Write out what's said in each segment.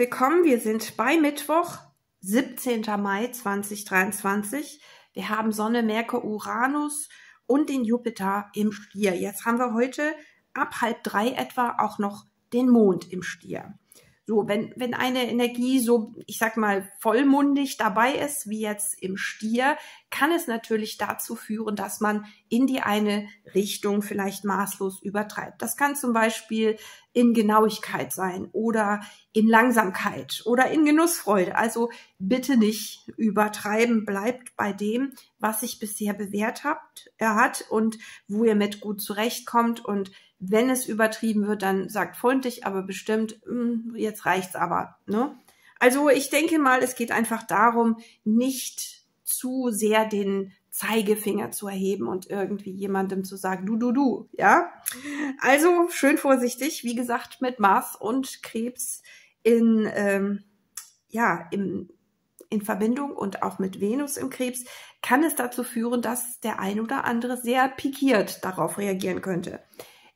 willkommen. Wir sind bei Mittwoch, 17. Mai 2023. Wir haben Sonne, Merkur, Uranus und den Jupiter im Stier. Jetzt haben wir heute ab halb drei etwa auch noch den Mond im Stier. So, wenn, wenn eine Energie so, ich sag mal, vollmundig dabei ist, wie jetzt im Stier, kann es natürlich dazu führen, dass man in die eine Richtung vielleicht maßlos übertreibt. Das kann zum Beispiel in Genauigkeit sein oder in Langsamkeit oder in Genussfreude. Also bitte nicht übertreiben, bleibt bei dem, was sich bisher bewährt habt, er hat und wo ihr mit gut zurechtkommt und wenn es übertrieben wird, dann sagt freundlich, aber bestimmt, hm, jetzt reicht's aber. Ne? Also ich denke mal, es geht einfach darum, nicht zu sehr den Zeigefinger zu erheben und irgendwie jemandem zu sagen, du, du, du, ja. Also schön vorsichtig, wie gesagt, mit Mars und Krebs in, ähm, ja, im, in Verbindung und auch mit Venus im Krebs kann es dazu führen, dass der ein oder andere sehr pikiert darauf reagieren könnte.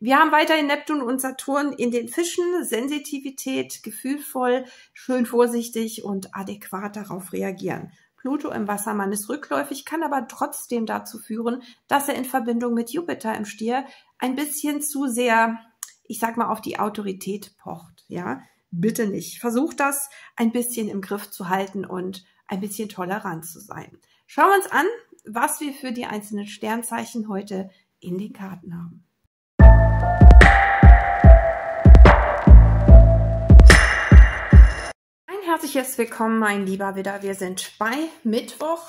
Wir haben weiterhin Neptun und Saturn in den Fischen, Sensitivität, gefühlvoll, schön vorsichtig und adäquat darauf reagieren. Pluto im Wassermann ist rückläufig, kann aber trotzdem dazu führen, dass er in Verbindung mit Jupiter im Stier ein bisschen zu sehr, ich sag mal, auf die Autorität pocht. Ja, bitte nicht. Versucht das ein bisschen im Griff zu halten und ein bisschen tolerant zu sein. Schauen wir uns an, was wir für die einzelnen Sternzeichen heute in den Karten haben. Ein herzliches Willkommen, mein lieber Widder. Wir sind bei Mittwoch,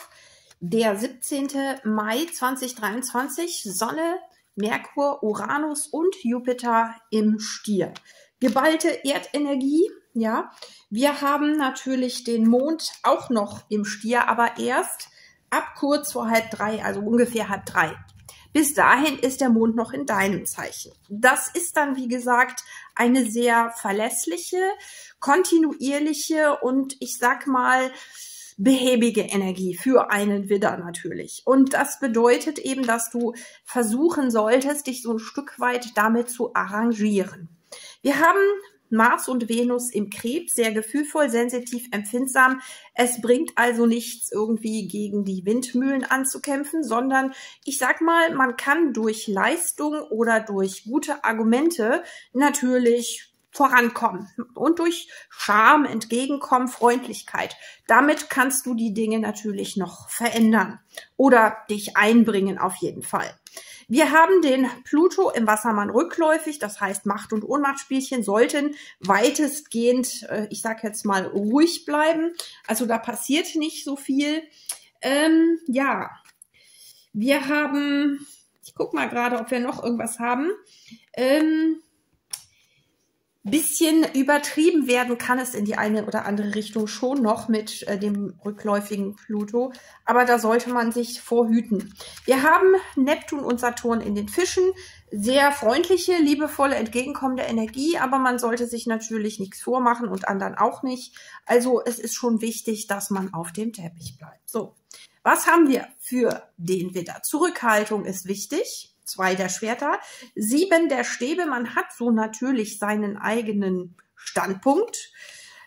der 17. Mai 2023. Sonne, Merkur, Uranus und Jupiter im Stier. Geballte Erdenergie, ja. Wir haben natürlich den Mond auch noch im Stier, aber erst ab kurz vor halb drei, also ungefähr halb drei. Bis dahin ist der Mond noch in deinem Zeichen. Das ist dann, wie gesagt, eine sehr verlässliche, kontinuierliche und ich sag mal, behäbige Energie für einen Widder natürlich. Und das bedeutet eben, dass du versuchen solltest, dich so ein Stück weit damit zu arrangieren. Wir haben Mars und Venus im Krebs, sehr gefühlvoll, sensitiv, empfindsam. Es bringt also nichts, irgendwie gegen die Windmühlen anzukämpfen, sondern ich sag mal, man kann durch Leistung oder durch gute Argumente natürlich vorankommen und durch Charme, Entgegenkommen, Freundlichkeit. Damit kannst du die Dinge natürlich noch verändern oder dich einbringen auf jeden Fall. Wir haben den Pluto im Wassermann rückläufig, das heißt Macht- und Ohnmachtspielchen sollten weitestgehend, äh, ich sage jetzt mal, ruhig bleiben. Also da passiert nicht so viel. Ähm, ja, wir haben, ich guck mal gerade, ob wir noch irgendwas haben. Ähm, bisschen übertrieben werden kann es in die eine oder andere Richtung schon noch mit äh, dem rückläufigen Pluto, aber da sollte man sich vorhüten. Wir haben Neptun und Saturn in den Fischen, sehr freundliche, liebevolle, entgegenkommende Energie, aber man sollte sich natürlich nichts vormachen und anderen auch nicht. Also es ist schon wichtig, dass man auf dem Teppich bleibt. So, was haben wir für den Widder? Zurückhaltung ist wichtig zwei der Schwerter, sieben der Stäbe. Man hat so natürlich seinen eigenen Standpunkt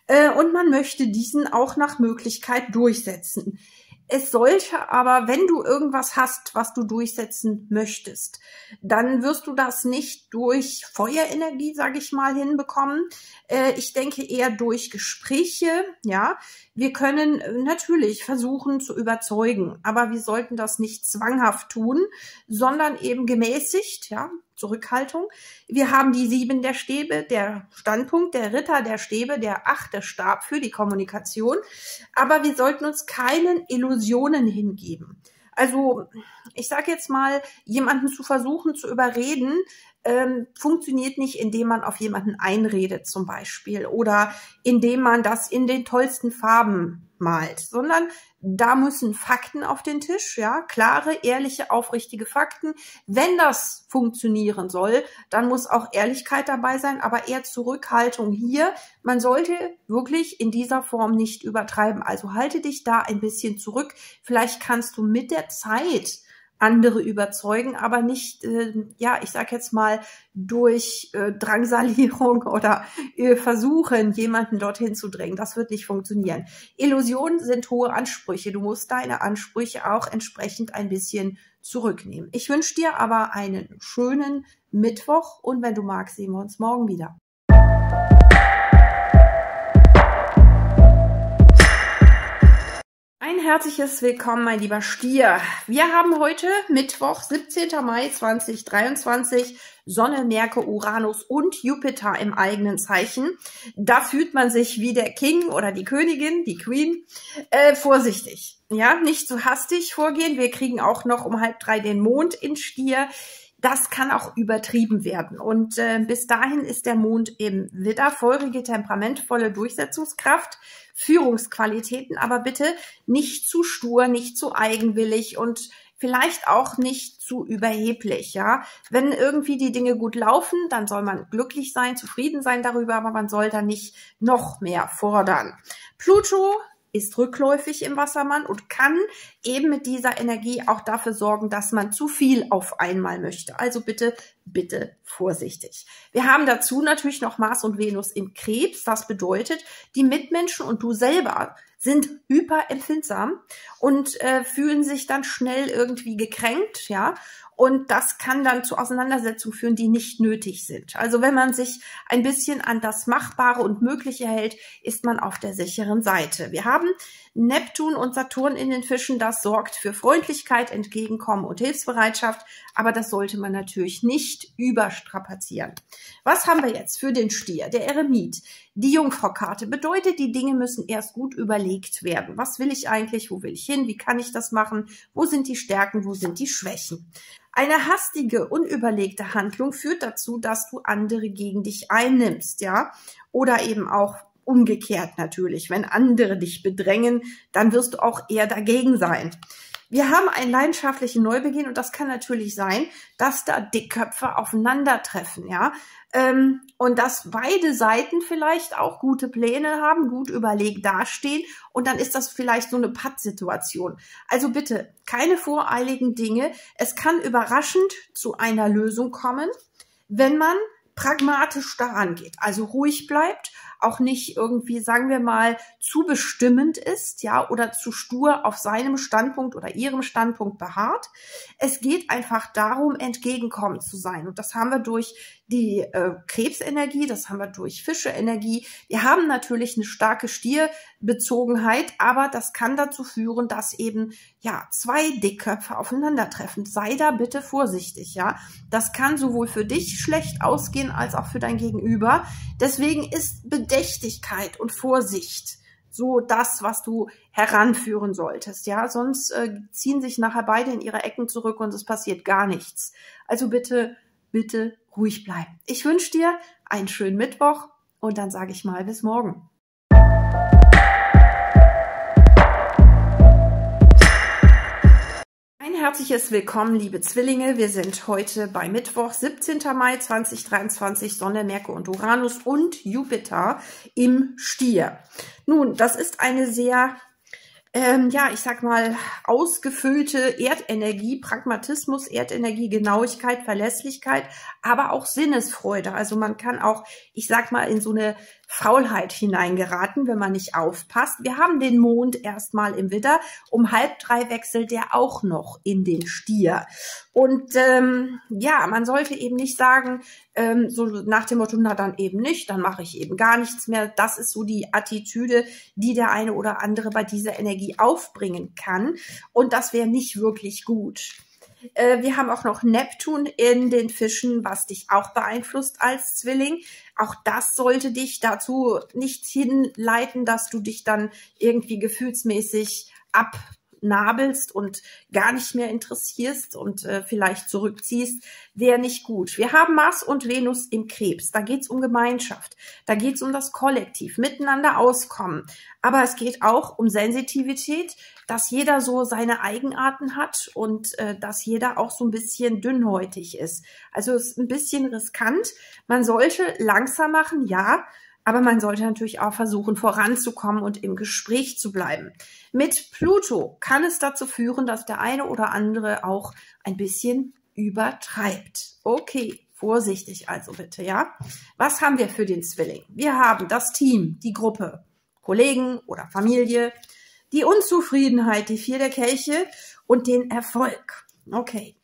äh, und man möchte diesen auch nach Möglichkeit durchsetzen. Es sollte aber, wenn du irgendwas hast, was du durchsetzen möchtest, dann wirst du das nicht durch Feuerenergie, sage ich mal, hinbekommen. Äh, ich denke eher durch Gespräche. Ja, wir können natürlich versuchen zu überzeugen, aber wir sollten das nicht zwanghaft tun, sondern eben gemäßigt. Ja, Zurückhaltung. Wir haben die sieben der Stäbe, der Standpunkt, der Ritter der Stäbe, der achte Stab für die Kommunikation. Aber wir sollten uns keinen Illusionen hingeben. Also ich sage jetzt mal, jemanden zu versuchen zu überreden, ähm, funktioniert nicht, indem man auf jemanden einredet zum Beispiel oder indem man das in den tollsten Farben malt, sondern da müssen Fakten auf den Tisch, ja, klare, ehrliche, aufrichtige Fakten. Wenn das funktionieren soll, dann muss auch Ehrlichkeit dabei sein, aber eher Zurückhaltung hier. Man sollte wirklich in dieser Form nicht übertreiben. Also halte dich da ein bisschen zurück. Vielleicht kannst du mit der Zeit andere überzeugen, aber nicht, äh, ja, ich sag jetzt mal, durch äh, Drangsalierung oder äh, versuchen, jemanden dorthin zu drängen. Das wird nicht funktionieren. Illusionen sind hohe Ansprüche. Du musst deine Ansprüche auch entsprechend ein bisschen zurücknehmen. Ich wünsche dir aber einen schönen Mittwoch und wenn du magst, sehen wir uns morgen wieder. Ein herzliches Willkommen, mein lieber Stier. Wir haben heute Mittwoch, 17. Mai 2023, Sonne, Merke, Uranus und Jupiter im eigenen Zeichen. Da fühlt man sich wie der King oder die Königin, die Queen, äh, vorsichtig. Ja, nicht zu so hastig vorgehen. Wir kriegen auch noch um halb drei den Mond in Stier das kann auch übertrieben werden. Und äh, bis dahin ist der Mond im Widder, feurige, temperamentvolle Durchsetzungskraft, Führungsqualitäten, aber bitte nicht zu stur, nicht zu eigenwillig und vielleicht auch nicht zu überheblich, ja. Wenn irgendwie die Dinge gut laufen, dann soll man glücklich sein, zufrieden sein darüber, aber man soll dann nicht noch mehr fordern. Pluto ist rückläufig im Wassermann und kann eben mit dieser Energie auch dafür sorgen, dass man zu viel auf einmal möchte. Also bitte, bitte vorsichtig. Wir haben dazu natürlich noch Mars und Venus im Krebs. Das bedeutet, die Mitmenschen und du selber sind hyperempfindsam und äh, fühlen sich dann schnell irgendwie gekränkt, ja. Und das kann dann zu Auseinandersetzungen führen, die nicht nötig sind. Also wenn man sich ein bisschen an das Machbare und Mögliche hält, ist man auf der sicheren Seite. Wir haben Neptun und Saturn in den Fischen. Das sorgt für Freundlichkeit, Entgegenkommen und Hilfsbereitschaft. Aber das sollte man natürlich nicht überstrapazieren. Was haben wir jetzt für den Stier? Der Eremit. Die Jungfrau-Karte bedeutet, die Dinge müssen erst gut überlegt werden. Was will ich eigentlich? Wo will ich hin? Wie kann ich das machen? Wo sind die Stärken? Wo sind die Schwächen? Eine hastige, unüberlegte Handlung führt dazu, dass du andere gegen dich einnimmst, ja? Oder eben auch umgekehrt natürlich. Wenn andere dich bedrängen, dann wirst du auch eher dagegen sein. Wir haben einen leidenschaftlichen Neubeginn und das kann natürlich sein, dass da Dickköpfe aufeinandertreffen, ja. Ähm, und dass beide Seiten vielleicht auch gute Pläne haben, gut überlegt dastehen und dann ist das vielleicht so eine Pattsituation. Also bitte keine voreiligen Dinge. Es kann überraschend zu einer Lösung kommen, wenn man pragmatisch daran geht, also ruhig bleibt auch nicht irgendwie, sagen wir mal, zu bestimmend ist, ja, oder zu stur auf seinem Standpunkt oder ihrem Standpunkt beharrt. Es geht einfach darum, entgegenkommend zu sein. Und das haben wir durch die äh, Krebsenergie, das haben wir durch Fischeenergie. Wir haben natürlich eine starke Stierbezogenheit, aber das kann dazu führen, dass eben ja zwei Dickköpfe aufeinandertreffen. Sei da bitte vorsichtig, ja. Das kann sowohl für dich schlecht ausgehen als auch für dein Gegenüber. Deswegen ist Bedächtigkeit und Vorsicht so das, was du heranführen solltest, ja. Sonst äh, ziehen sich nachher beide in ihre Ecken zurück und es passiert gar nichts. Also bitte, bitte ruhig bleiben. Ich wünsche dir einen schönen Mittwoch und dann sage ich mal bis morgen. Herzliches Willkommen, liebe Zwillinge. Wir sind heute bei Mittwoch, 17. Mai 2023, Sonne, Merkur und Uranus und Jupiter im Stier. Nun, das ist eine sehr ähm, ja, ich sag mal, ausgefüllte Erdenergie, Pragmatismus, Erdenergie, Genauigkeit, Verlässlichkeit, aber auch Sinnesfreude. Also man kann auch, ich sag mal, in so eine Faulheit hineingeraten, wenn man nicht aufpasst. Wir haben den Mond erstmal im Widder. Um halb drei wechselt der auch noch in den Stier. Und ähm, ja, man sollte eben nicht sagen, ähm, so nach dem Motto, na dann eben nicht, dann mache ich eben gar nichts mehr. Das ist so die Attitüde, die der eine oder andere bei dieser Energie aufbringen kann. Und das wäre nicht wirklich gut. Äh, wir haben auch noch Neptun in den Fischen, was dich auch beeinflusst als Zwilling. Auch das sollte dich dazu nicht hinleiten, dass du dich dann irgendwie gefühlsmäßig ab nabelst und gar nicht mehr interessierst und äh, vielleicht zurückziehst, wäre nicht gut. Wir haben Mars und Venus im Krebs. Da geht's um Gemeinschaft. Da geht's um das Kollektiv, miteinander auskommen. Aber es geht auch um Sensitivität, dass jeder so seine Eigenarten hat und äh, dass jeder auch so ein bisschen dünnhäutig ist. Also es ist ein bisschen riskant. Man sollte langsam machen, ja, aber man sollte natürlich auch versuchen, voranzukommen und im Gespräch zu bleiben. Mit Pluto kann es dazu führen, dass der eine oder andere auch ein bisschen übertreibt. Okay, vorsichtig also bitte, ja? Was haben wir für den Zwilling? Wir haben das Team, die Gruppe, Kollegen oder Familie, die Unzufriedenheit, die vier der Kelche und den Erfolg. Okay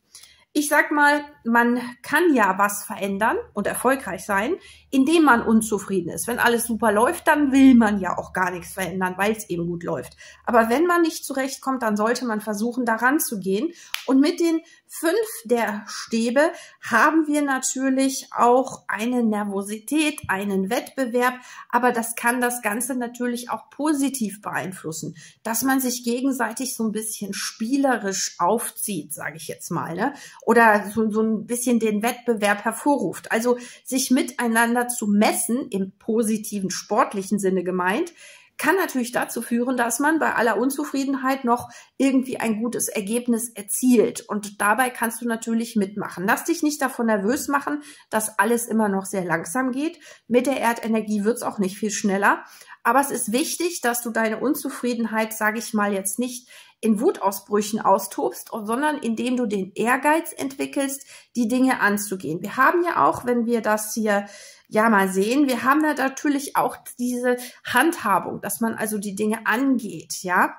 ich sag mal, man kann ja was verändern und erfolgreich sein, indem man unzufrieden ist. Wenn alles super läuft, dann will man ja auch gar nichts verändern, weil es eben gut läuft. Aber wenn man nicht zurechtkommt, dann sollte man versuchen, daran zu gehen. Und mit den fünf der Stäbe haben wir natürlich auch eine Nervosität, einen Wettbewerb, aber das kann das Ganze natürlich auch positiv beeinflussen, dass man sich gegenseitig so ein bisschen spielerisch aufzieht, sage ich jetzt mal, ne? oder so, so ein bisschen den Wettbewerb hervorruft. Also sich miteinander zu messen, im positiven sportlichen Sinne gemeint, kann natürlich dazu führen, dass man bei aller Unzufriedenheit noch irgendwie ein gutes Ergebnis erzielt. Und dabei kannst du natürlich mitmachen. Lass dich nicht davon nervös machen, dass alles immer noch sehr langsam geht. Mit der Erdenergie wird es auch nicht viel schneller. Aber es ist wichtig, dass du deine Unzufriedenheit, sage ich mal, jetzt nicht in Wutausbrüchen austobst, sondern indem du den Ehrgeiz entwickelst, die Dinge anzugehen. Wir haben ja auch, wenn wir das hier ja mal sehen, wir haben da natürlich auch diese Handhabung, dass man also die Dinge angeht, ja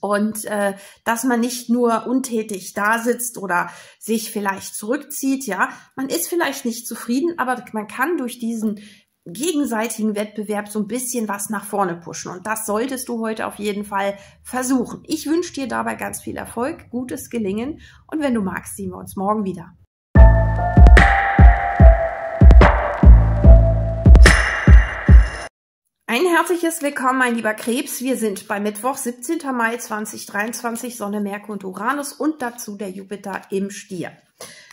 und äh, dass man nicht nur untätig da sitzt oder sich vielleicht zurückzieht, ja, man ist vielleicht nicht zufrieden, aber man kann durch diesen gegenseitigen Wettbewerb so ein bisschen was nach vorne pushen. Und das solltest du heute auf jeden Fall versuchen. Ich wünsche dir dabei ganz viel Erfolg, gutes Gelingen und wenn du magst, sehen wir uns morgen wieder. Ein herzliches Willkommen, mein lieber Krebs. Wir sind bei Mittwoch, 17. Mai 2023, Sonne, Merkur und Uranus und dazu der Jupiter im Stier.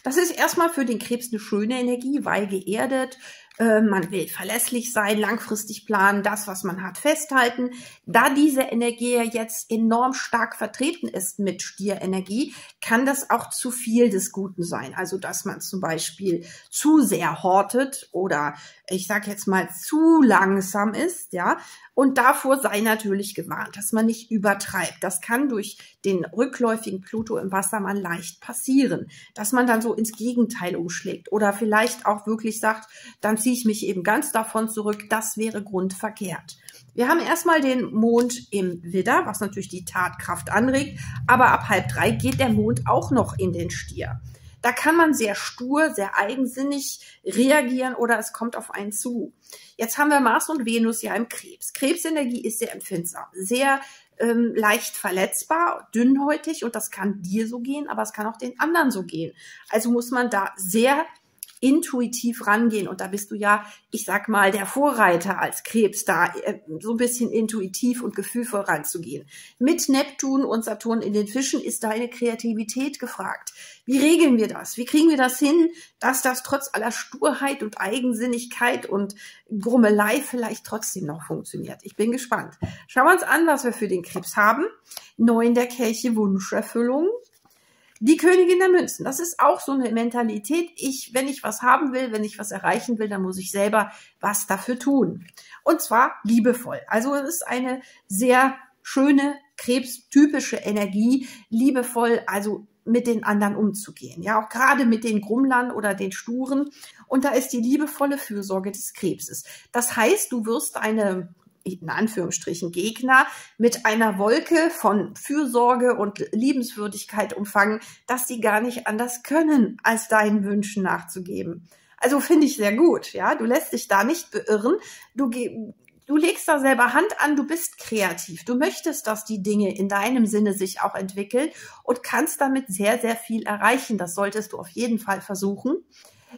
Das ist erstmal für den Krebs eine schöne Energie, weil geerdet, äh, man will verlässlich sein, langfristig planen, das, was man hat, festhalten. Da diese Energie jetzt enorm stark vertreten ist mit Stierenergie, kann das auch zu viel des Guten sein. Also, dass man zum Beispiel zu sehr hortet oder ich sag jetzt mal zu langsam ist, ja. Und davor sei natürlich gewarnt, dass man nicht übertreibt. Das kann durch den rückläufigen Pluto im Wassermann leicht passieren, dass man dann so ins Gegenteil umschlägt oder vielleicht auch wirklich sagt, dann ziehe ich mich eben ganz davon zurück. Das wäre grundverkehrt. Wir haben erstmal den Mond im Widder, was natürlich die Tatkraft anregt, aber ab halb drei geht der Mond auch noch in den Stier. Da kann man sehr stur, sehr eigensinnig reagieren oder es kommt auf einen zu. Jetzt haben wir Mars und Venus ja im Krebs. Krebsenergie ist sehr empfindsam, sehr ähm, leicht verletzbar, dünnhäutig und das kann dir so gehen, aber es kann auch den anderen so gehen. Also muss man da sehr intuitiv rangehen. Und da bist du ja, ich sag mal, der Vorreiter als Krebs, da äh, so ein bisschen intuitiv und gefühlvoll ranzugehen. Mit Neptun und Saturn in den Fischen ist deine Kreativität gefragt. Wie regeln wir das? Wie kriegen wir das hin, dass das trotz aller Sturheit und Eigensinnigkeit und Grummelei vielleicht trotzdem noch funktioniert? Ich bin gespannt. Schauen wir uns an, was wir für den Krebs haben. Neun der Kelche Wunscherfüllung. Die Königin der Münzen, das ist auch so eine Mentalität. Ich, wenn ich was haben will, wenn ich was erreichen will, dann muss ich selber was dafür tun. Und zwar liebevoll. Also es ist eine sehr schöne, krebstypische Energie, liebevoll, also mit den anderen umzugehen. Ja, auch gerade mit den Grummlern oder den Sturen. Und da ist die liebevolle Fürsorge des Krebses. Das heißt, du wirst eine in Anführungsstrichen Gegner mit einer Wolke von Fürsorge und Liebenswürdigkeit umfangen, dass sie gar nicht anders können, als deinen Wünschen nachzugeben. Also finde ich sehr gut, ja. Du lässt dich da nicht beirren. Du, du legst da selber Hand an, du bist kreativ. Du möchtest, dass die Dinge in deinem Sinne sich auch entwickeln und kannst damit sehr, sehr viel erreichen. Das solltest du auf jeden Fall versuchen.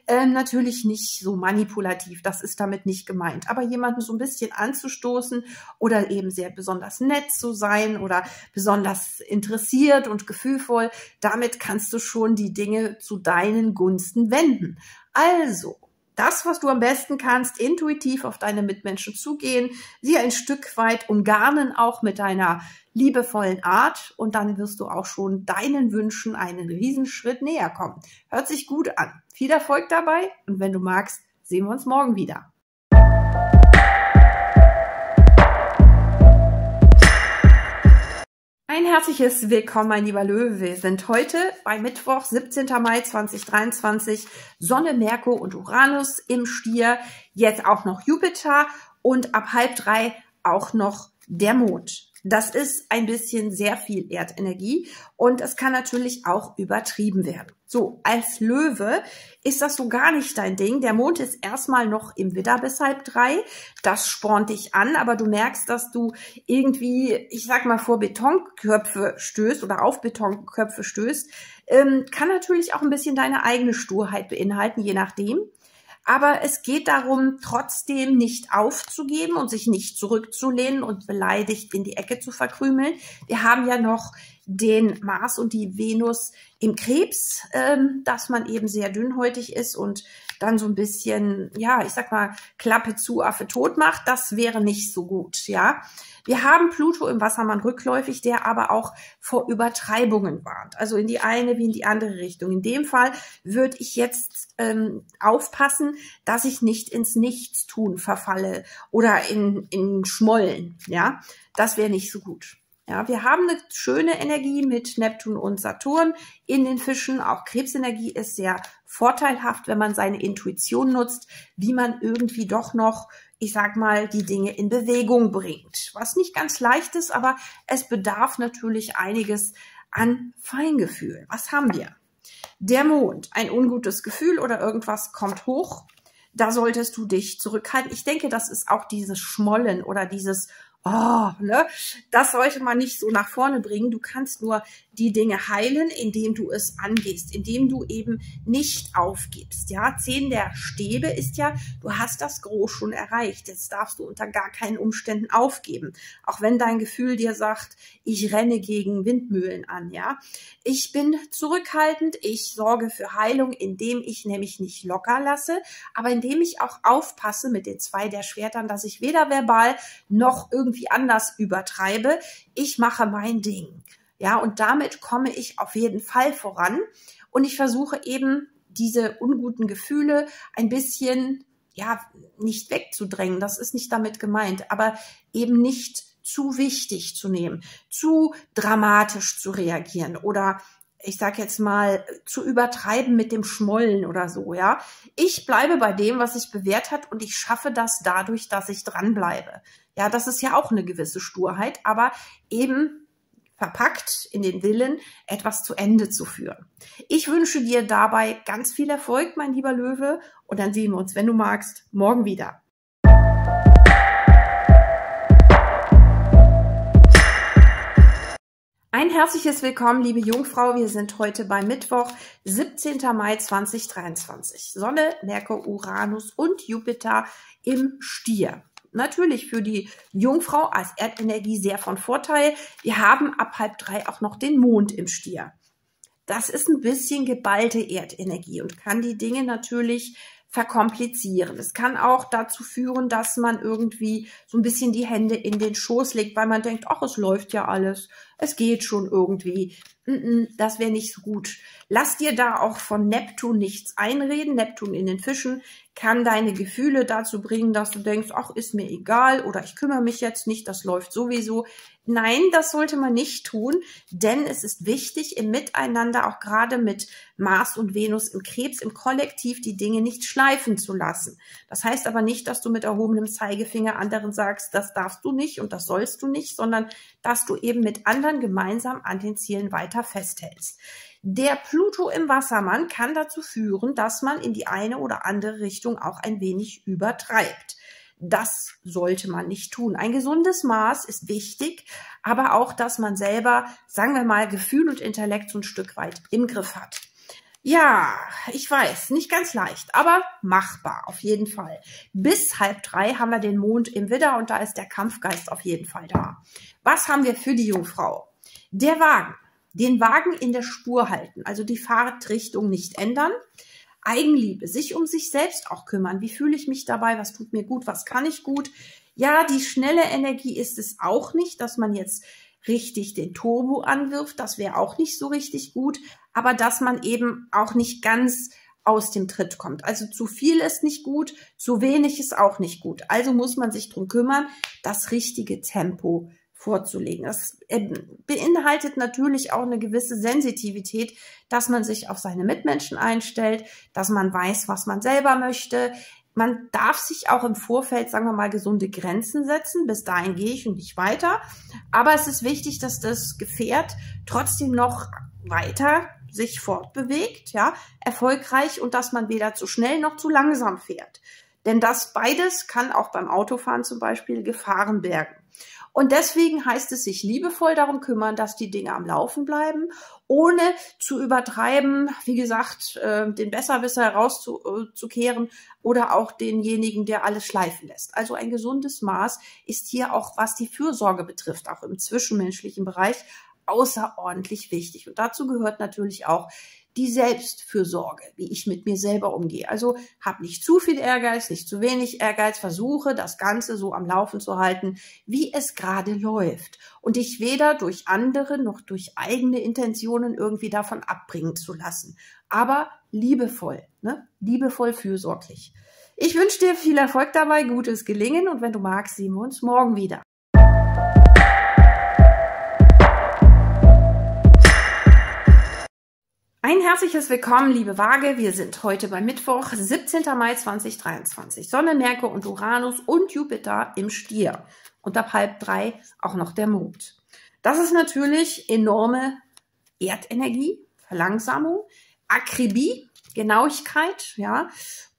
Ähm, natürlich nicht so manipulativ, das ist damit nicht gemeint. Aber jemanden so ein bisschen anzustoßen oder eben sehr besonders nett zu sein oder besonders interessiert und gefühlvoll, damit kannst du schon die Dinge zu deinen Gunsten wenden. Also, das, was du am besten kannst, intuitiv auf deine Mitmenschen zugehen, sie ein Stück weit umgarnen, auch mit deiner liebevollen Art und dann wirst du auch schon deinen Wünschen einen Riesenschritt näher kommen. Hört sich gut an. Viel Erfolg dabei und wenn du magst, sehen wir uns morgen wieder. Ein herzliches Willkommen, mein lieber Löwe. Wir sind heute bei Mittwoch, 17. Mai 2023. Sonne, Merkur und Uranus im Stier. Jetzt auch noch Jupiter und ab halb drei auch noch der Mond. Das ist ein bisschen sehr viel Erdenergie und es kann natürlich auch übertrieben werden. So, als Löwe ist das so gar nicht dein Ding. Der Mond ist erstmal noch im Widder bis halb drei. Das spornt dich an, aber du merkst, dass du irgendwie, ich sag mal, vor Betonköpfe stößt oder auf Betonköpfe stößt. Ähm, kann natürlich auch ein bisschen deine eigene Sturheit beinhalten, je nachdem. Aber es geht darum, trotzdem nicht aufzugeben und sich nicht zurückzulehnen und beleidigt in die Ecke zu verkrümeln. Wir haben ja noch den Mars und die Venus im Krebs, ähm, dass man eben sehr dünnhäutig ist und dann so ein bisschen, ja, ich sag mal, Klappe zu, Affe tot macht. Das wäre nicht so gut, ja. Wir haben Pluto im Wassermann rückläufig, der aber auch vor Übertreibungen warnt. Also in die eine wie in die andere Richtung. In dem Fall würde ich jetzt ähm, aufpassen, dass ich nicht ins Nichtstun verfalle oder in, in Schmollen. Ja, das wäre nicht so gut. Ja, wir haben eine schöne Energie mit Neptun und Saturn in den Fischen. Auch Krebsenergie ist sehr vorteilhaft, wenn man seine Intuition nutzt, wie man irgendwie doch noch ich sag mal, die Dinge in Bewegung bringt. Was nicht ganz leicht ist, aber es bedarf natürlich einiges an Feingefühl. Was haben wir? Der Mond, ein ungutes Gefühl oder irgendwas kommt hoch. Da solltest du dich zurückhalten. Ich denke, das ist auch dieses Schmollen oder dieses oh, ne, das sollte man nicht so nach vorne bringen. Du kannst nur die Dinge heilen, indem du es angehst, indem du eben nicht aufgibst. Ja, zehn der Stäbe ist ja, du hast das Gros schon erreicht. Jetzt darfst du unter gar keinen Umständen aufgeben. Auch wenn dein Gefühl dir sagt, ich renne gegen Windmühlen an, ja. Ich bin zurückhaltend. Ich sorge für Heilung, indem ich nämlich nicht locker lasse, aber indem ich auch aufpasse mit den zwei der Schwertern, dass ich weder verbal noch irgendwie anders übertreibe. Ich mache mein Ding. Ja, und damit komme ich auf jeden Fall voran. Und ich versuche eben diese unguten Gefühle ein bisschen, ja, nicht wegzudrängen. Das ist nicht damit gemeint, aber eben nicht zu wichtig zu nehmen, zu dramatisch zu reagieren oder ich sag jetzt mal, zu übertreiben mit dem Schmollen oder so, ja. Ich bleibe bei dem, was sich bewährt hat und ich schaffe das dadurch, dass ich dranbleibe. Ja, das ist ja auch eine gewisse Sturheit, aber eben verpackt in den Willen, etwas zu Ende zu führen. Ich wünsche dir dabei ganz viel Erfolg, mein lieber Löwe, und dann sehen wir uns, wenn du magst, morgen wieder. Ein herzliches Willkommen, liebe Jungfrau. Wir sind heute bei Mittwoch, 17. Mai 2023. Sonne, Merkur, Uranus und Jupiter im Stier natürlich für die Jungfrau als Erdenergie sehr von Vorteil. Wir haben ab halb drei auch noch den Mond im Stier. Das ist ein bisschen geballte Erdenergie und kann die Dinge natürlich verkomplizieren. Es kann auch dazu führen, dass man irgendwie so ein bisschen die Hände in den Schoß legt, weil man denkt, ach, es läuft ja alles, es geht schon irgendwie. Das wäre nicht so gut. Lass dir da auch von Neptun nichts einreden. Neptun in den Fischen kann deine Gefühle dazu bringen, dass du denkst, ach, ist mir egal oder ich kümmere mich jetzt nicht, das läuft sowieso. Nein, das sollte man nicht tun, denn es ist wichtig, im Miteinander, auch gerade mit Mars und Venus im Krebs, im Kollektiv die Dinge nicht schleifen zu lassen. Das heißt aber nicht, dass du mit erhobenem Zeigefinger anderen sagst, das darfst du nicht und das sollst du nicht, sondern dass du eben mit anderen gemeinsam an den Zielen weiter festhältst. Der Pluto im Wassermann kann dazu führen, dass man in die eine oder andere Richtung auch ein wenig übertreibt. Das sollte man nicht tun. Ein gesundes Maß ist wichtig, aber auch, dass man selber, sagen wir mal, Gefühl und Intellekt so ein Stück weit im Griff hat. Ja, ich weiß, nicht ganz leicht, aber machbar auf jeden Fall. Bis halb drei haben wir den Mond im Widder und da ist der Kampfgeist auf jeden Fall da. Was haben wir für die Jungfrau? Der Wagen den Wagen in der Spur halten, also die Fahrtrichtung nicht ändern. Eigenliebe, sich um sich selbst auch kümmern. Wie fühle ich mich dabei? Was tut mir gut? Was kann ich gut? Ja, die schnelle Energie ist es auch nicht, dass man jetzt richtig den Turbo anwirft. Das wäre auch nicht so richtig gut. Aber dass man eben auch nicht ganz aus dem Tritt kommt. Also zu viel ist nicht gut, zu wenig ist auch nicht gut. Also muss man sich drum kümmern, das richtige Tempo vorzulegen. Das beinhaltet natürlich auch eine gewisse Sensitivität, dass man sich auf seine Mitmenschen einstellt, dass man weiß, was man selber möchte. Man darf sich auch im Vorfeld, sagen wir mal, gesunde Grenzen setzen. Bis dahin gehe ich und nicht weiter. Aber es ist wichtig, dass das Gefährt trotzdem noch weiter sich fortbewegt, ja, erfolgreich und dass man weder zu schnell noch zu langsam fährt. Denn das beides kann auch beim Autofahren zum Beispiel Gefahren bergen. Und deswegen heißt es sich liebevoll darum kümmern, dass die Dinge am Laufen bleiben, ohne zu übertreiben, wie gesagt, äh, den Besserwisser herauszukehren oder auch denjenigen, der alles schleifen lässt. Also ein gesundes Maß ist hier auch, was die Fürsorge betrifft, auch im zwischenmenschlichen Bereich, außerordentlich wichtig. Und dazu gehört natürlich auch die Selbstfürsorge, wie ich mit mir selber umgehe. Also habe nicht zu viel Ehrgeiz, nicht zu wenig Ehrgeiz, versuche das Ganze so am Laufen zu halten, wie es gerade läuft und dich weder durch andere noch durch eigene Intentionen irgendwie davon abbringen zu lassen. Aber liebevoll, ne? liebevoll fürsorglich. Ich wünsche dir viel Erfolg dabei, gutes Gelingen und wenn du magst, sehen wir uns morgen wieder. Ein herzliches Willkommen, liebe Waage. Wir sind heute beim Mittwoch, 17. Mai 2023. Sonne, Merkur und Uranus und Jupiter im Stier. Und ab halb drei auch noch der Mond. Das ist natürlich enorme Erdenergie, Verlangsamung, Akribie, Genauigkeit, ja,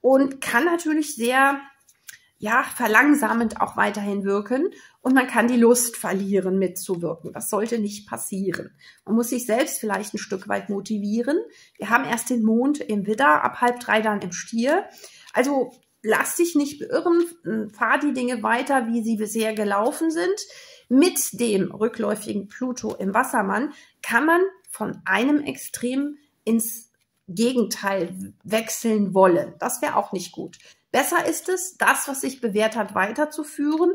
und kann natürlich sehr ja, verlangsamend auch weiterhin wirken und man kann die Lust verlieren, mitzuwirken. Das sollte nicht passieren. Man muss sich selbst vielleicht ein Stück weit motivieren. Wir haben erst den Mond im Widder, ab halb drei dann im Stier. Also lass dich nicht beirren, fahr die Dinge weiter, wie sie bisher gelaufen sind. Mit dem rückläufigen Pluto im Wassermann kann man von einem Extrem ins Gegenteil wechseln wollen. Das wäre auch nicht gut. Besser ist es, das, was sich bewährt hat, weiterzuführen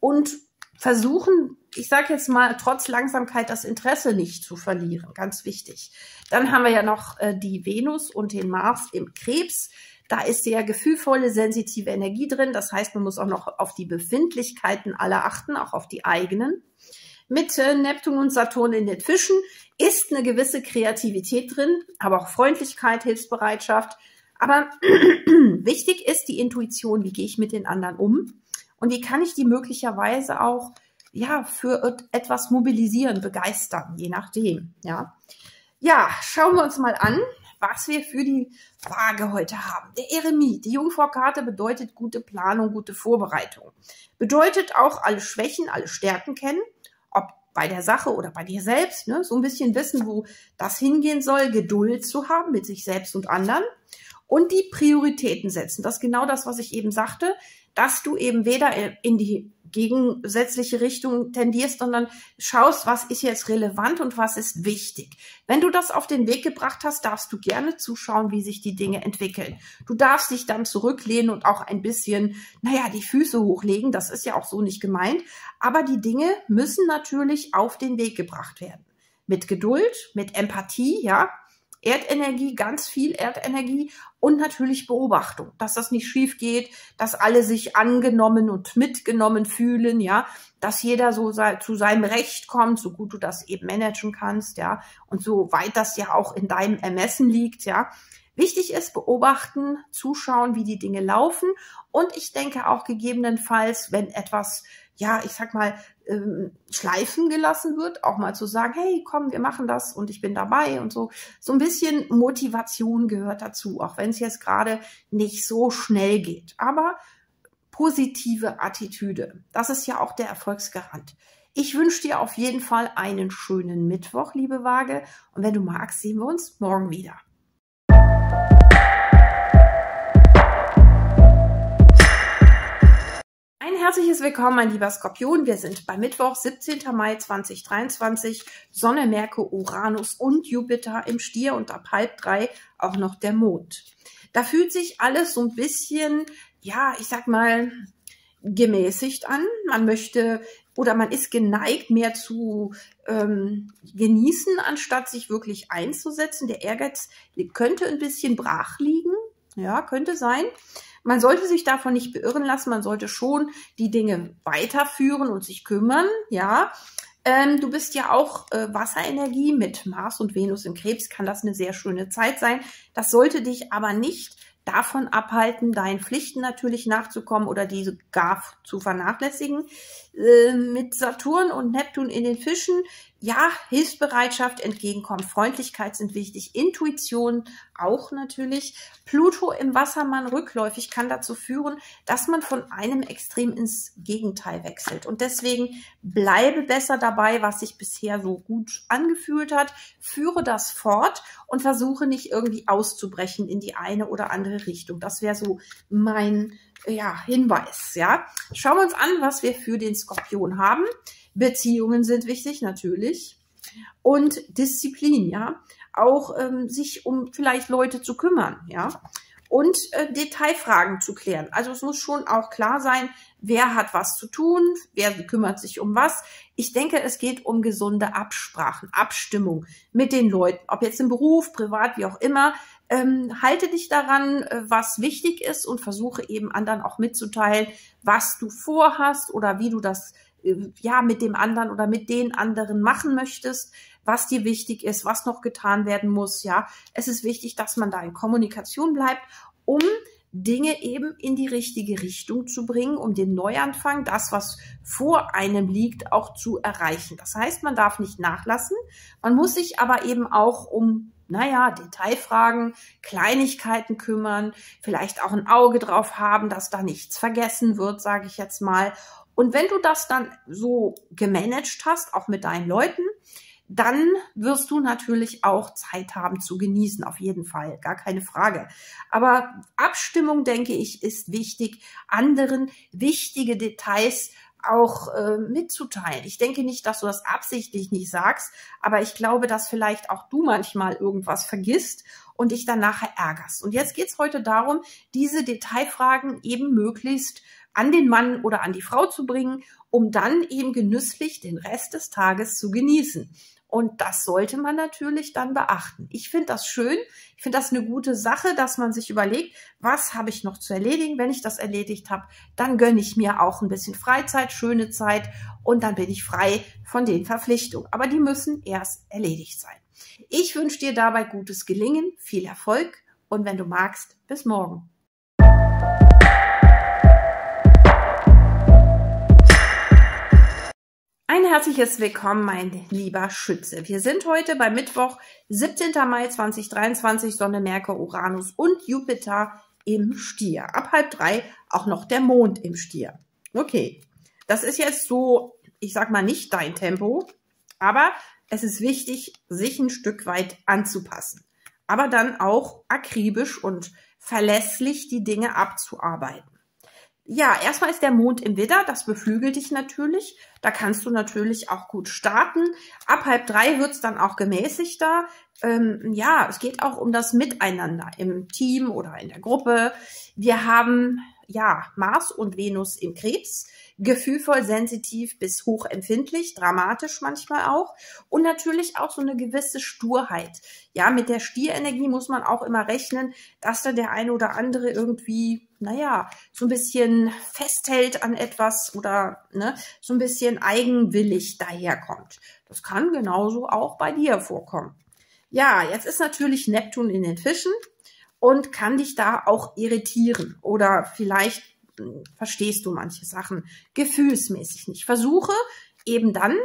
und versuchen, ich sage jetzt mal, trotz Langsamkeit das Interesse nicht zu verlieren. Ganz wichtig. Dann haben wir ja noch äh, die Venus und den Mars im Krebs. Da ist sehr gefühlvolle, sensitive Energie drin. Das heißt, man muss auch noch auf die Befindlichkeiten aller achten, auch auf die eigenen. Mit äh, Neptun und Saturn in den Fischen ist eine gewisse Kreativität drin, aber auch Freundlichkeit, Hilfsbereitschaft, aber wichtig ist die Intuition, wie gehe ich mit den anderen um und wie kann ich die möglicherweise auch ja für etwas mobilisieren, begeistern, je nachdem. Ja, ja, schauen wir uns mal an, was wir für die Waage heute haben. Der Eremit, die Jungfrau-Karte bedeutet gute Planung, gute Vorbereitung. Bedeutet auch alle Schwächen, alle Stärken kennen, ob bei der Sache oder bei dir selbst, ne? so ein bisschen wissen, wo das hingehen soll, Geduld zu haben mit sich selbst und anderen und die Prioritäten setzen. Das ist genau das, was ich eben sagte, dass du eben weder in die gegensätzliche Richtung tendierst, sondern schaust, was ist jetzt relevant und was ist wichtig. Wenn du das auf den Weg gebracht hast, darfst du gerne zuschauen, wie sich die Dinge entwickeln. Du darfst dich dann zurücklehnen und auch ein bisschen, naja, die Füße hochlegen. Das ist ja auch so nicht gemeint. Aber die Dinge müssen natürlich auf den Weg gebracht werden. Mit Geduld, mit Empathie, ja. Erdenergie, ganz viel Erdenergie und natürlich Beobachtung, dass das nicht schief geht, dass alle sich angenommen und mitgenommen fühlen, ja, dass jeder so zu seinem Recht kommt, so gut du das eben managen kannst, ja, und so weit das ja auch in deinem Ermessen liegt, ja. Wichtig ist beobachten, zuschauen, wie die Dinge laufen und ich denke auch gegebenenfalls, wenn etwas ja, ich sag mal, ähm, schleifen gelassen wird, auch mal zu sagen, hey, komm, wir machen das und ich bin dabei und so. So ein bisschen Motivation gehört dazu, auch wenn es jetzt gerade nicht so schnell geht. Aber positive Attitüde, das ist ja auch der Erfolgsgarant. Ich wünsche dir auf jeden Fall einen schönen Mittwoch, liebe Waage. Und wenn du magst, sehen wir uns morgen wieder. Herzliches Willkommen, mein lieber Skorpion. Wir sind bei Mittwoch, 17. Mai 2023. Sonne, Merkur, Uranus und Jupiter im Stier und ab halb drei auch noch der Mond. Da fühlt sich alles so ein bisschen, ja, ich sag mal, gemäßigt an. Man möchte oder man ist geneigt, mehr zu ähm, genießen, anstatt sich wirklich einzusetzen. Der Ehrgeiz könnte ein bisschen brach liegen. Ja, könnte sein. Man sollte sich davon nicht beirren lassen. Man sollte schon die Dinge weiterführen und sich kümmern. Ja, ähm, du bist ja auch äh, Wasserenergie mit Mars und Venus im Krebs. Kann das eine sehr schöne Zeit sein. Das sollte dich aber nicht davon abhalten, deinen Pflichten natürlich nachzukommen oder diese gar zu vernachlässigen. Äh, mit Saturn und Neptun in den Fischen ja, Hilfsbereitschaft, Entgegenkommen, Freundlichkeit sind wichtig, Intuition auch natürlich. Pluto im Wassermann rückläufig kann dazu führen, dass man von einem Extrem ins Gegenteil wechselt. Und deswegen bleibe besser dabei, was sich bisher so gut angefühlt hat, führe das fort und versuche nicht irgendwie auszubrechen in die eine oder andere Richtung. Das wäre so mein ja, Hinweis, ja. Schauen wir uns an, was wir für den Skorpion haben. Beziehungen sind wichtig, natürlich. Und Disziplin, ja. Auch ähm, sich um vielleicht Leute zu kümmern, ja. Und äh, Detailfragen zu klären. Also es muss schon auch klar sein, wer hat was zu tun, wer kümmert sich um was. Ich denke, es geht um gesunde Absprachen, Abstimmung mit den Leuten, ob jetzt im Beruf, privat, wie auch immer. Ähm, halte dich daran, äh, was wichtig ist und versuche eben anderen auch mitzuteilen, was du vorhast oder wie du das ja, mit dem anderen oder mit den anderen machen möchtest, was dir wichtig ist, was noch getan werden muss, ja. Es ist wichtig, dass man da in Kommunikation bleibt, um Dinge eben in die richtige Richtung zu bringen, um den Neuanfang, das, was vor einem liegt, auch zu erreichen. Das heißt, man darf nicht nachlassen. Man muss sich aber eben auch um naja, Detailfragen, Kleinigkeiten kümmern, vielleicht auch ein Auge drauf haben, dass da nichts vergessen wird, sage ich jetzt mal. Und wenn du das dann so gemanagt hast, auch mit deinen Leuten, dann wirst du natürlich auch Zeit haben zu genießen, auf jeden Fall, gar keine Frage. Aber Abstimmung, denke ich, ist wichtig, anderen wichtige Details auch äh, mitzuteilen. Ich denke nicht, dass du das absichtlich nicht sagst, aber ich glaube, dass vielleicht auch du manchmal irgendwas vergisst und dich dann nachher ärgerst. Und jetzt geht's heute darum, diese Detailfragen eben möglichst an den Mann oder an die Frau zu bringen, um dann eben genüsslich den Rest des Tages zu genießen. Und das sollte man natürlich dann beachten. Ich finde das schön. Ich finde das eine gute Sache, dass man sich überlegt, was habe ich noch zu erledigen. Wenn ich das erledigt habe, dann gönne ich mir auch ein bisschen Freizeit, schöne Zeit und dann bin ich frei von den Verpflichtungen. Aber die müssen erst erledigt sein. Ich wünsche dir dabei gutes Gelingen, viel Erfolg und wenn du magst, bis morgen. Ein herzliches Willkommen, mein lieber Schütze. Wir sind heute bei Mittwoch, 17. Mai 2023, Sonne, Merkur, Uranus und Jupiter im Stier. Ab halb drei auch noch der Mond im Stier. Okay, das ist jetzt so, ich sag mal nicht dein Tempo, aber es ist wichtig, sich ein Stück weit anzupassen. Aber dann auch akribisch und verlässlich die Dinge abzuarbeiten. Ja, erstmal ist der Mond im Widder, das beflügelt dich natürlich. Da kannst du natürlich auch gut starten. Ab halb drei wird's dann auch gemäßigter. Ähm, ja, es geht auch um das Miteinander im Team oder in der Gruppe. Wir haben ja Mars und Venus im Krebs gefühlvoll, sensitiv bis hochempfindlich, dramatisch manchmal auch und natürlich auch so eine gewisse Sturheit. Ja, mit der Stierenergie muss man auch immer rechnen, dass da der eine oder andere irgendwie, naja, so ein bisschen festhält an etwas oder ne, so ein bisschen eigenwillig daherkommt. Das kann genauso auch bei dir vorkommen. Ja, jetzt ist natürlich Neptun in den Fischen und kann dich da auch irritieren oder vielleicht verstehst du manche Sachen gefühlsmäßig nicht. Versuche eben dann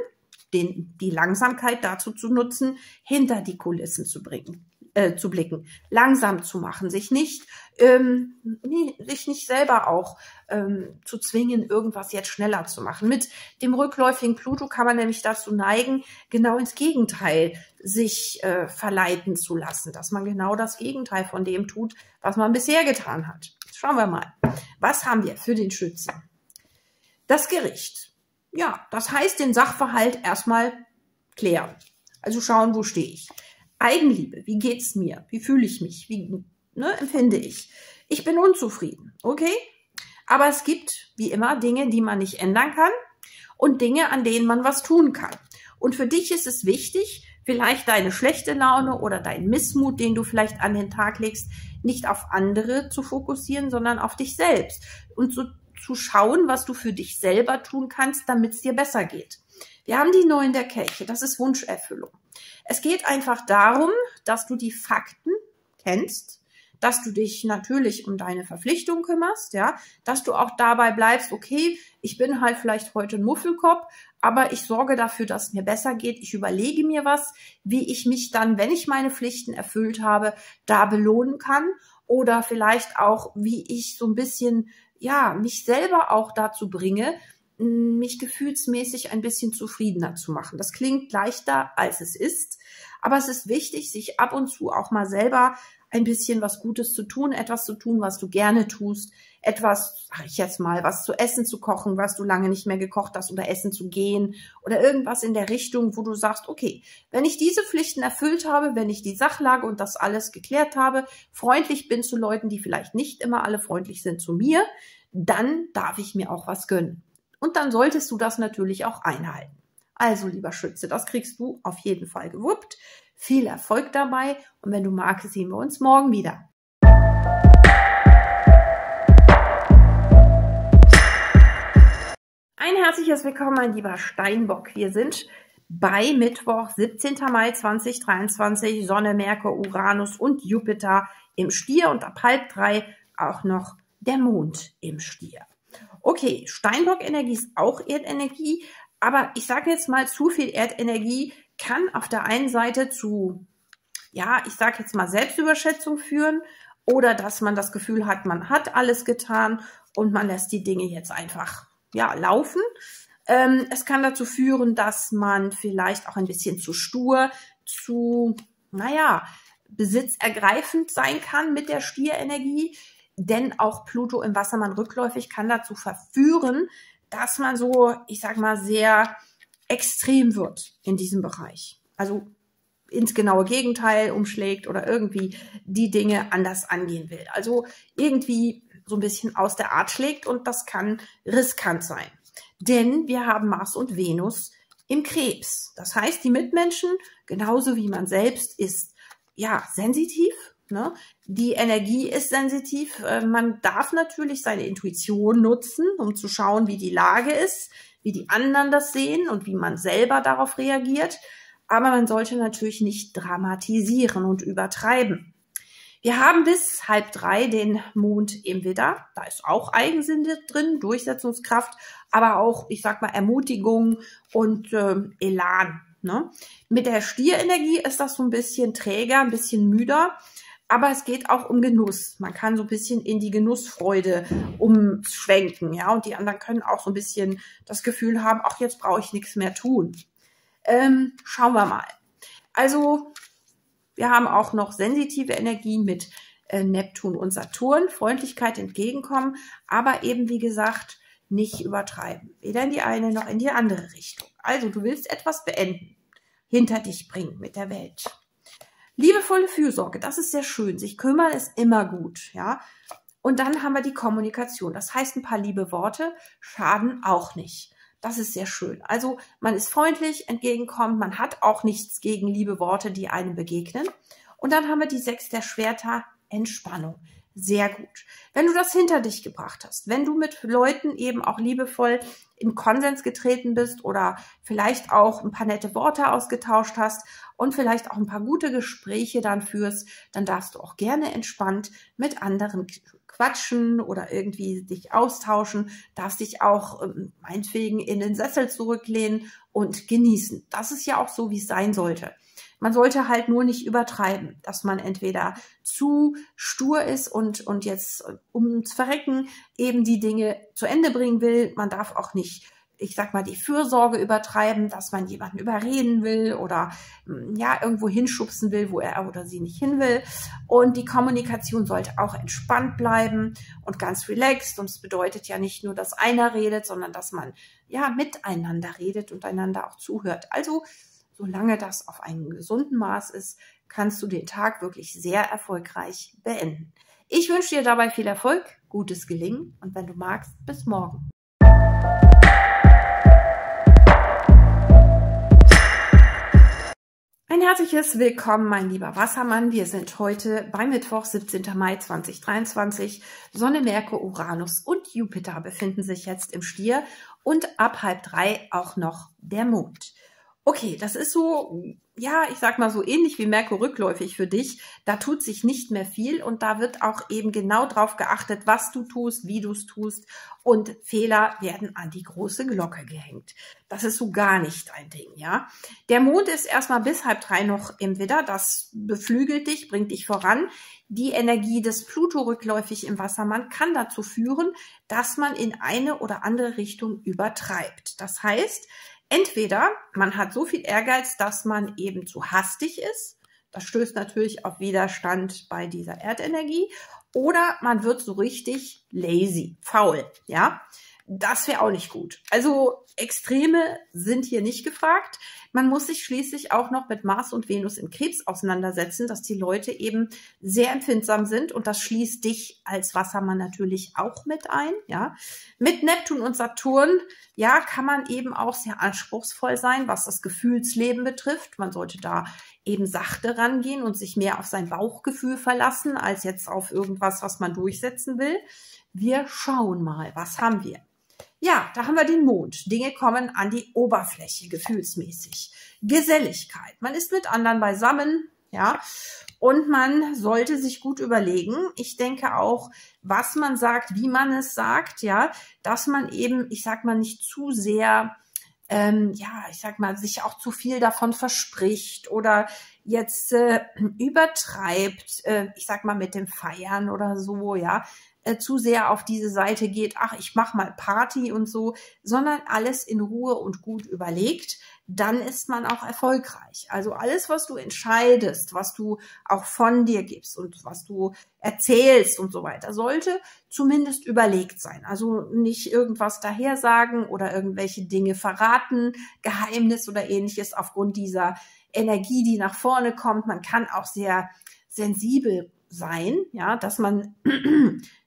den, die Langsamkeit dazu zu nutzen, hinter die Kulissen zu bringen, äh, zu blicken, langsam zu machen, sich nicht, ähm, nie, sich nicht selber auch ähm, zu zwingen, irgendwas jetzt schneller zu machen. Mit dem rückläufigen Pluto kann man nämlich dazu neigen, genau ins Gegenteil sich äh, verleiten zu lassen, dass man genau das Gegenteil von dem tut, was man bisher getan hat. Schauen wir mal. Was haben wir für den Schützen? Das Gericht. Ja, das heißt, den Sachverhalt erstmal klären. Also schauen, wo stehe ich. Eigenliebe, wie geht's mir? Wie fühle ich mich? Wie ne, empfinde ich? Ich bin unzufrieden, okay? Aber es gibt, wie immer, Dinge, die man nicht ändern kann und Dinge, an denen man was tun kann. Und für dich ist es wichtig, vielleicht deine schlechte Laune oder dein Missmut, den du vielleicht an den Tag legst, nicht auf andere zu fokussieren, sondern auf dich selbst und so zu schauen, was du für dich selber tun kannst, damit es dir besser geht. Wir haben die Neuen der Kelche, das ist Wunscherfüllung. Es geht einfach darum, dass du die Fakten kennst, dass du dich natürlich um deine Verpflichtung kümmerst, ja, dass du auch dabei bleibst, okay, ich bin halt vielleicht heute ein Muffelkopf, aber ich sorge dafür, dass es mir besser geht. Ich überlege mir was, wie ich mich dann, wenn ich meine Pflichten erfüllt habe, da belohnen kann oder vielleicht auch, wie ich so ein bisschen, ja, mich selber auch dazu bringe, mich gefühlsmäßig ein bisschen zufriedener zu machen. Das klingt leichter, als es ist, aber es ist wichtig, sich ab und zu auch mal selber ein bisschen was Gutes zu tun, etwas zu tun, was du gerne tust, etwas, sag ich jetzt mal, was zu essen zu kochen, was du lange nicht mehr gekocht hast oder essen zu gehen oder irgendwas in der Richtung, wo du sagst, okay, wenn ich diese Pflichten erfüllt habe, wenn ich die Sachlage und das alles geklärt habe, freundlich bin zu Leuten, die vielleicht nicht immer alle freundlich sind zu mir, dann darf ich mir auch was gönnen. Und dann solltest du das natürlich auch einhalten. Also, lieber Schütze, das kriegst du auf jeden Fall gewuppt. Viel Erfolg dabei und wenn du magst, sehen wir uns morgen wieder. Ein herzliches Willkommen, mein lieber Steinbock. Wir sind bei Mittwoch, 17. Mai 2023, Sonne, Merkur, Uranus und Jupiter im Stier und ab halb drei auch noch der Mond im Stier. Okay, Steinbock-Energie ist auch Erdenergie, aber ich sage jetzt mal, zu viel Erdenergie kann auf der einen Seite zu, ja, ich sage jetzt mal Selbstüberschätzung führen oder dass man das Gefühl hat, man hat alles getan und man lässt die Dinge jetzt einfach, ja, laufen. Ähm, es kann dazu führen, dass man vielleicht auch ein bisschen zu stur, zu, naja, besitzergreifend sein kann mit der Stierenergie. Denn auch Pluto im Wassermann rückläufig kann dazu verführen, dass man so, ich sag mal, sehr extrem wird in diesem Bereich. Also ins genaue Gegenteil umschlägt oder irgendwie die Dinge anders angehen will. Also irgendwie so ein bisschen aus der Art schlägt und das kann riskant sein. Denn wir haben Mars und Venus im Krebs. Das heißt, die Mitmenschen, genauso wie man selbst, ist ja sensitiv. Ne? Die Energie ist sensitiv. Äh, man darf natürlich seine Intuition nutzen, um zu schauen, wie die Lage ist wie die anderen das sehen und wie man selber darauf reagiert. Aber man sollte natürlich nicht dramatisieren und übertreiben. Wir haben bis halb drei den Mond im Widder. Da ist auch Eigensinn drin, Durchsetzungskraft, aber auch, ich sag mal, Ermutigung und äh, Elan. Ne? Mit der Stierenergie ist das so ein bisschen träger, ein bisschen müder. Aber es geht auch um Genuss. Man kann so ein bisschen in die Genussfreude umschwenken, ja. Und die anderen können auch so ein bisschen das Gefühl haben, ach, jetzt brauche ich nichts mehr tun. Ähm, schauen wir mal. Also, wir haben auch noch sensitive Energien mit äh, Neptun und Saturn, Freundlichkeit entgegenkommen, aber eben, wie gesagt, nicht übertreiben. Weder in die eine noch in die andere Richtung. Also, du willst etwas beenden, hinter dich bringen mit der Welt. Liebevolle Fürsorge, das ist sehr schön. Sich kümmern ist immer gut, ja. Und dann haben wir die Kommunikation. Das heißt, ein paar liebe Worte schaden auch nicht. Das ist sehr schön. Also man ist freundlich, entgegenkommt, man hat auch nichts gegen liebe Worte, die einem begegnen. Und dann haben wir die Sechs der Schwerter, Entspannung. Sehr gut. Wenn du das hinter dich gebracht hast, wenn du mit Leuten eben auch liebevoll in Konsens getreten bist oder vielleicht auch ein paar nette Worte ausgetauscht hast und vielleicht auch ein paar gute Gespräche dann führst, dann darfst du auch gerne entspannt mit anderen quatschen oder irgendwie dich austauschen, darfst dich auch ähm, meinetwegen in den Sessel zurücklehnen und genießen. Das ist ja auch so, wie es sein sollte. Man sollte halt nur nicht übertreiben, dass man entweder zu stur ist und, und jetzt äh, ums Verrecken eben die Dinge zu Ende bringen will. Man darf auch nicht ich sag mal, die Fürsorge übertreiben, dass man jemanden überreden will oder hm, ja, irgendwo hinschubsen will, wo er oder sie nicht hin will. Und die Kommunikation sollte auch entspannt bleiben und ganz relaxed. Und es bedeutet ja nicht nur, dass einer redet, sondern dass man ja miteinander redet und einander auch zuhört. Also solange das auf einem gesunden Maß ist, kannst du den Tag wirklich sehr erfolgreich beenden. Ich wünsche dir dabei viel Erfolg, gutes Gelingen und wenn du magst, bis morgen. Ein herzliches Willkommen, mein lieber Wassermann. Wir sind heute bei Mittwoch, 17. Mai 2023. Sonne, Merkur, Uranus und Jupiter befinden sich jetzt im Stier und ab halb drei auch noch der Mond. Okay, das ist so, ja, ich sag mal so ähnlich wie Merkur rückläufig für dich. Da tut sich nicht mehr viel und da wird auch eben genau drauf geachtet, was du tust, wie du es tust und Fehler werden an die große Glocke gehängt. Das ist so gar nicht ein Ding, ja. Der Mond ist erstmal bis halb drei noch im Widder. Das beflügelt dich, bringt dich voran. Die Energie des Pluto rückläufig im Wassermann kann dazu führen, dass man in eine oder andere Richtung übertreibt. Das heißt, Entweder man hat so viel Ehrgeiz, dass man eben zu hastig ist. Das stößt natürlich auf Widerstand bei dieser Erdenergie. Oder man wird so richtig lazy, faul, ja. Das wäre auch nicht gut. Also Extreme sind hier nicht gefragt. Man muss sich schließlich auch noch mit Mars und Venus im Krebs auseinandersetzen, dass die Leute eben sehr empfindsam sind und das schließt dich als Wassermann natürlich auch mit ein, ja. Mit Neptun und Saturn, ja, kann man eben auch sehr anspruchsvoll sein, was das Gefühlsleben betrifft. Man sollte da eben sachte rangehen und sich mehr auf sein Bauchgefühl verlassen, als jetzt auf irgendwas, was man durchsetzen will. Wir schauen mal, was haben wir? Ja, da haben wir den Mond. Dinge kommen an die Oberfläche, gefühlsmäßig. Geselligkeit. Man ist mit anderen beisammen, ja. Und man sollte sich gut überlegen. Ich denke auch, was man sagt, wie man es sagt, ja, dass man eben, ich sag mal, nicht zu sehr, ähm, ja, ich sag mal, sich auch zu viel davon verspricht oder jetzt äh, übertreibt, äh, ich sag mal, mit dem Feiern oder so, ja äh, zu sehr auf diese Seite geht, ach, ich mach mal Party und so, sondern alles in Ruhe und gut überlegt, dann ist man auch erfolgreich. Also alles, was du entscheidest, was du auch von dir gibst und was du erzählst und so weiter, sollte zumindest überlegt sein. Also nicht irgendwas dahersagen oder irgendwelche Dinge verraten, Geheimnis oder ähnliches aufgrund dieser Energie, die nach vorne kommt. Man kann auch sehr sensibel sein, ja, dass man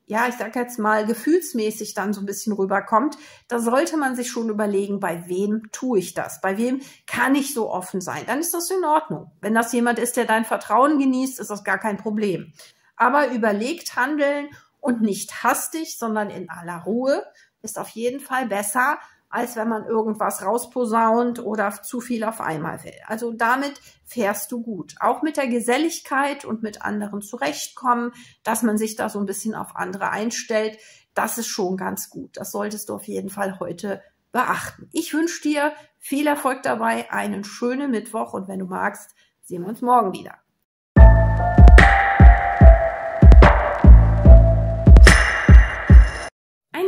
ja, ich sag jetzt mal, gefühlsmäßig dann so ein bisschen rüberkommt, da sollte man sich schon überlegen, bei wem tue ich das? Bei wem kann ich so offen sein? Dann ist das in Ordnung. Wenn das jemand ist, der dein Vertrauen genießt, ist das gar kein Problem. Aber überlegt handeln und nicht hastig, sondern in aller Ruhe ist auf jeden Fall besser, als wenn man irgendwas rausposaunt oder zu viel auf einmal will. Also damit fährst du gut. Auch mit der Geselligkeit und mit anderen zurechtkommen, dass man sich da so ein bisschen auf andere einstellt, das ist schon ganz gut. Das solltest du auf jeden Fall heute beachten. Ich wünsche dir viel Erfolg dabei, einen schönen Mittwoch und wenn du magst, sehen wir uns morgen wieder.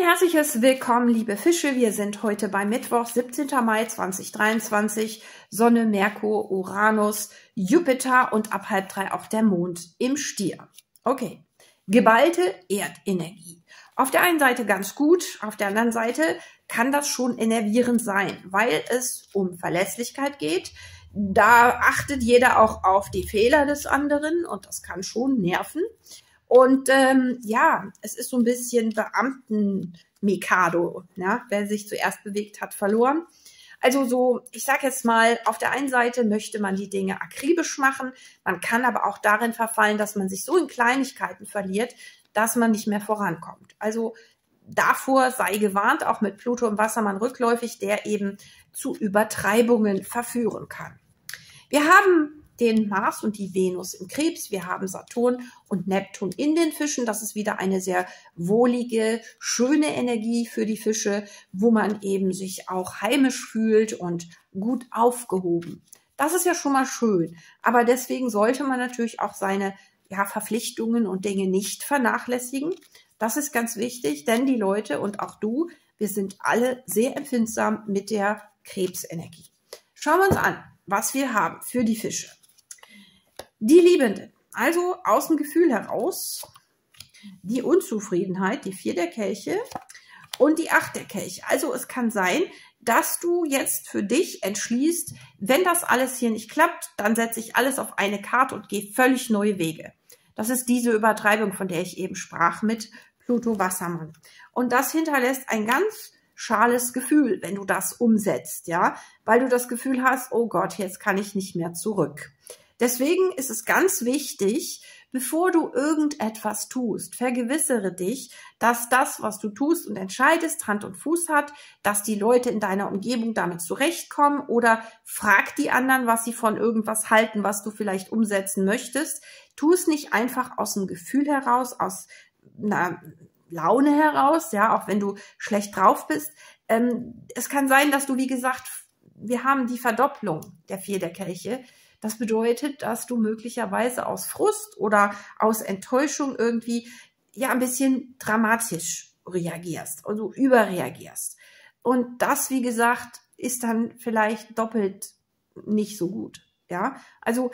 Herzliches Willkommen, liebe Fische. Wir sind heute bei Mittwoch, 17. Mai 2023. Sonne, Merkur, Uranus, Jupiter und ab halb drei auch der Mond im Stier. Okay. Geballte Erdenergie. Auf der einen Seite ganz gut, auf der anderen Seite kann das schon enervierend sein, weil es um Verlässlichkeit geht. Da achtet jeder auch auf die Fehler des anderen und das kann schon nerven. Und ähm, ja, es ist so ein bisschen Beamten-Mikado. Ja? Wer sich zuerst bewegt hat, verloren. Also so, ich sage jetzt mal, auf der einen Seite möchte man die Dinge akribisch machen, man kann aber auch darin verfallen, dass man sich so in Kleinigkeiten verliert, dass man nicht mehr vorankommt. Also davor sei gewarnt, auch mit Pluto im Wassermann rückläufig, der eben zu Übertreibungen verführen kann. Wir haben den Mars und die Venus im Krebs. Wir haben Saturn und Neptun in den Fischen. Das ist wieder eine sehr wohlige, schöne Energie für die Fische, wo man eben sich auch heimisch fühlt und gut aufgehoben. Das ist ja schon mal schön. Aber deswegen sollte man natürlich auch seine ja, Verpflichtungen und Dinge nicht vernachlässigen. Das ist ganz wichtig, denn die Leute und auch du, wir sind alle sehr empfindsam mit der Krebsenergie. Schauen wir uns an, was wir haben für die Fische. Die Liebenden. Also aus dem Gefühl heraus die Unzufriedenheit, die vier der Kelche und die acht der Kelche. Also es kann sein, dass du jetzt für dich entschließt, wenn das alles hier nicht klappt, dann setze ich alles auf eine Karte und gehe völlig neue Wege. Das ist diese Übertreibung, von der ich eben sprach mit Pluto Wassermann. Und das hinterlässt ein ganz schales Gefühl, wenn du das umsetzt, ja, weil du das Gefühl hast, oh Gott, jetzt kann ich nicht mehr zurück. Deswegen ist es ganz wichtig, bevor du irgendetwas tust, vergewissere dich, dass das, was du tust und entscheidest, Hand und Fuß hat, dass die Leute in deiner Umgebung damit zurechtkommen oder frag die anderen, was sie von irgendwas halten, was du vielleicht umsetzen möchtest. Tu es nicht einfach aus dem Gefühl heraus, aus einer Laune heraus, ja, auch wenn du schlecht drauf bist. Ähm, es kann sein, dass du, wie gesagt, wir haben die Verdopplung der Vier der Kelche. Das bedeutet, dass du möglicherweise aus Frust oder aus Enttäuschung irgendwie ja ein bisschen dramatisch reagierst, also überreagierst. Und das, wie gesagt, ist dann vielleicht doppelt nicht so gut. Ja, also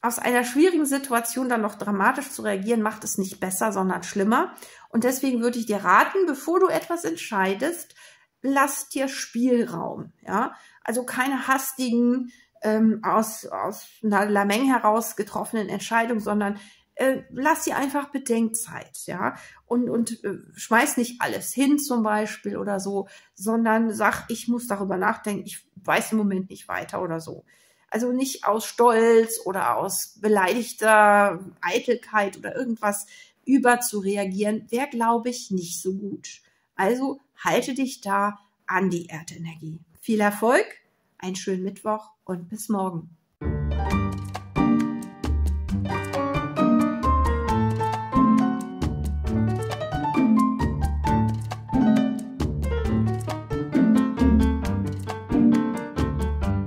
aus einer schwierigen Situation dann noch dramatisch zu reagieren, macht es nicht besser, sondern schlimmer. Und deswegen würde ich dir raten, bevor du etwas entscheidest, lass dir Spielraum. Ja, also keine hastigen ähm, aus, aus einer Lameng heraus getroffenen Entscheidung, sondern äh, lass sie einfach Bedenkzeit, ja, und, und äh, schmeiß nicht alles hin zum Beispiel oder so, sondern sag, ich muss darüber nachdenken, ich weiß im Moment nicht weiter oder so. Also nicht aus Stolz oder aus beleidigter Eitelkeit oder irgendwas über zu reagieren, wäre, glaube ich, nicht so gut. Also halte dich da an die Erdenergie. Viel Erfolg, einen schönen Mittwoch und bis morgen.